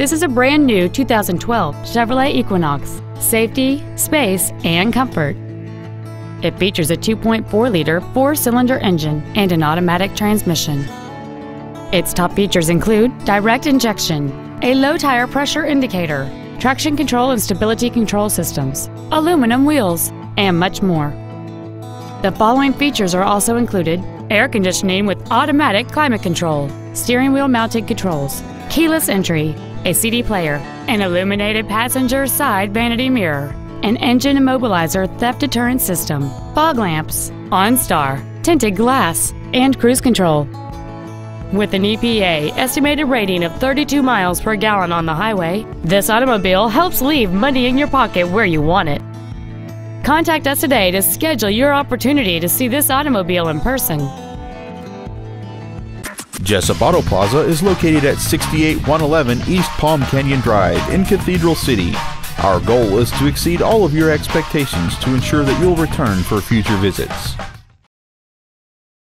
This is a brand new 2012 Chevrolet Equinox. Safety, space, and comfort. It features a 2.4-liter four-cylinder engine and an automatic transmission. Its top features include direct injection, a low tire pressure indicator, traction control and stability control systems, aluminum wheels, and much more. The following features are also included air conditioning with automatic climate control, steering wheel mounted controls, keyless entry, a CD player, an illuminated passenger side vanity mirror, an engine immobilizer theft deterrent system, fog lamps, OnStar, tinted glass, and cruise control. With an EPA estimated rating of 32 miles per gallon on the highway, this automobile helps leave money in your pocket where you want it. Contact us today to schedule your opportunity to see this automobile in person. Jessup Auto Plaza is located at 68111 East Palm Canyon Drive in Cathedral City. Our goal is to exceed all of your expectations to ensure that you'll return for future visits.